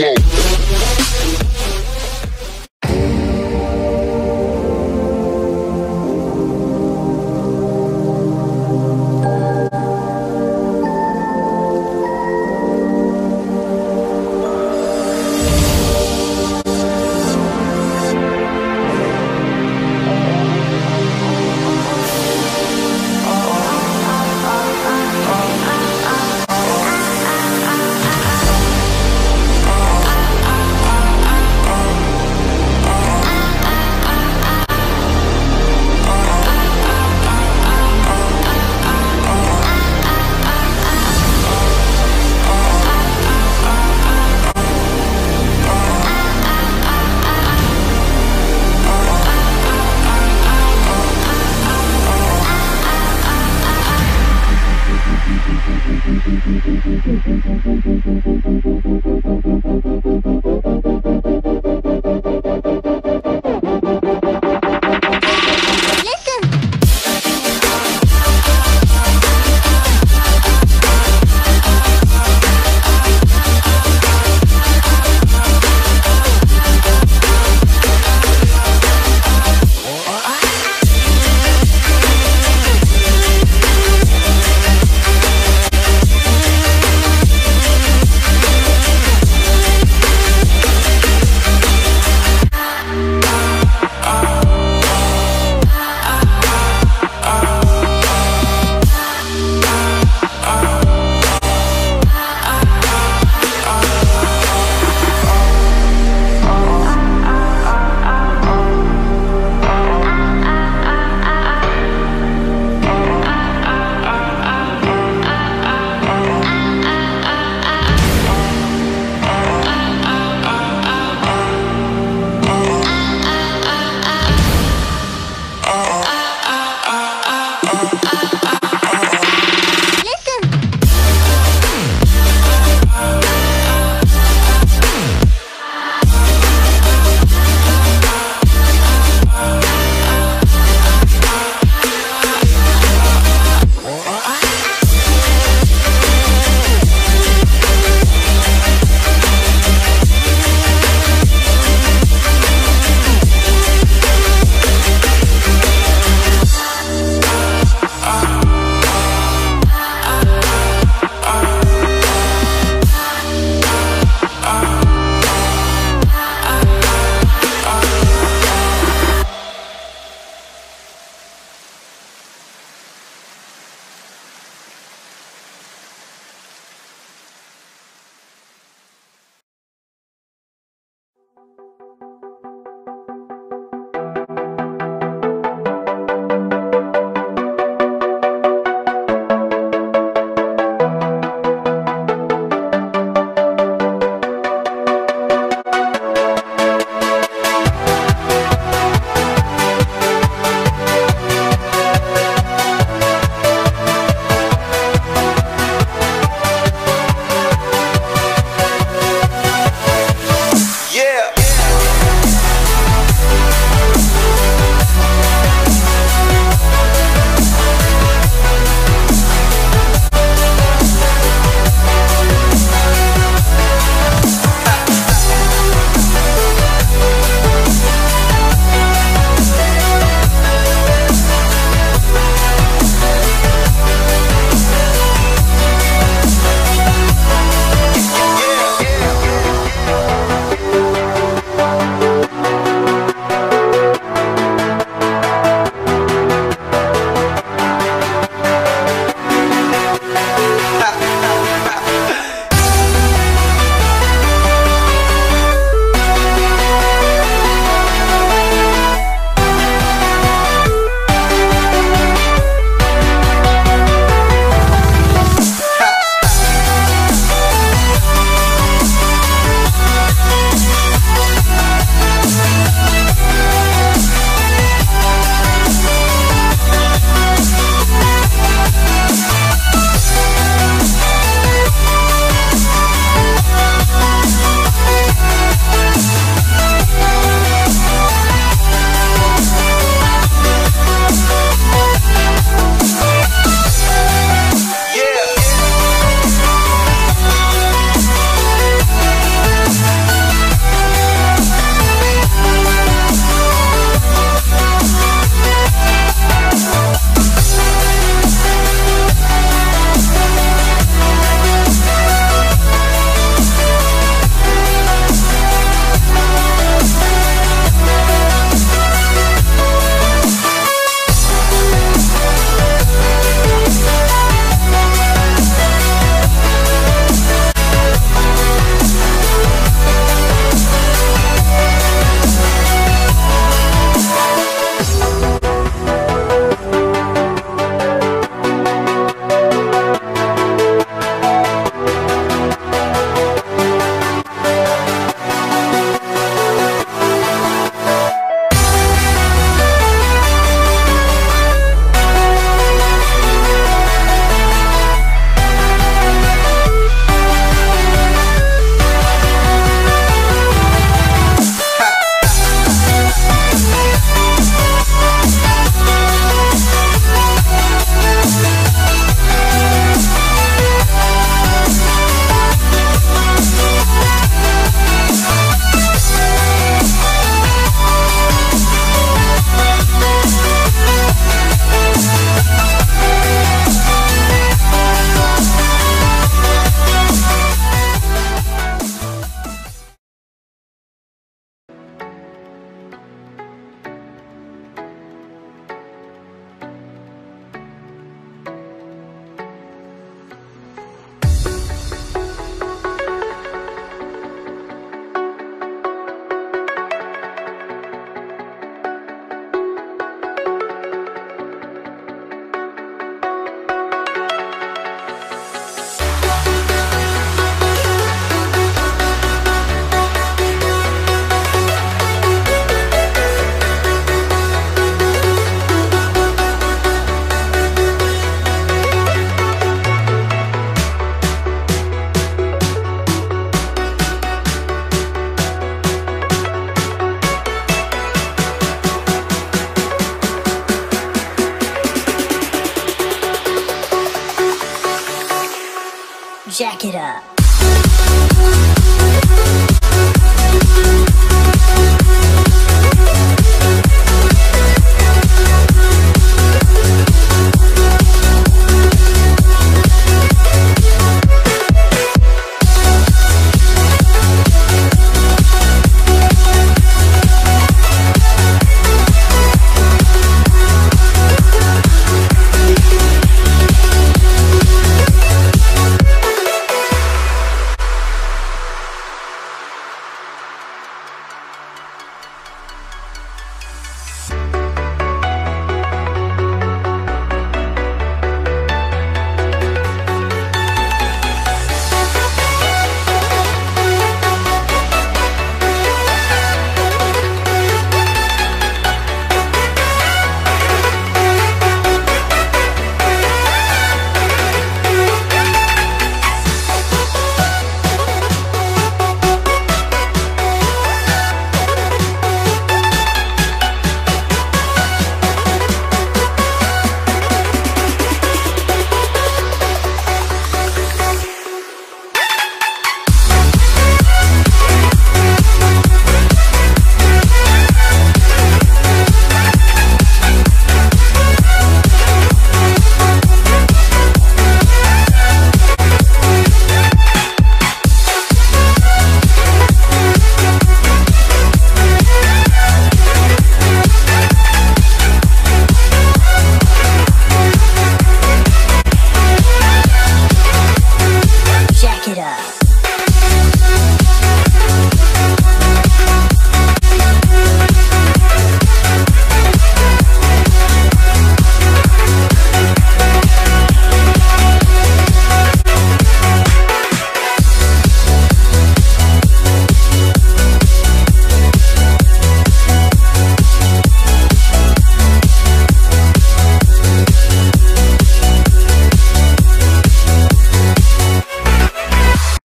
whoa.